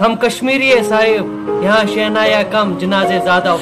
हम कश्मीरी है साहिब। यहाँ शहनाया कम जनाजे ज़्यादा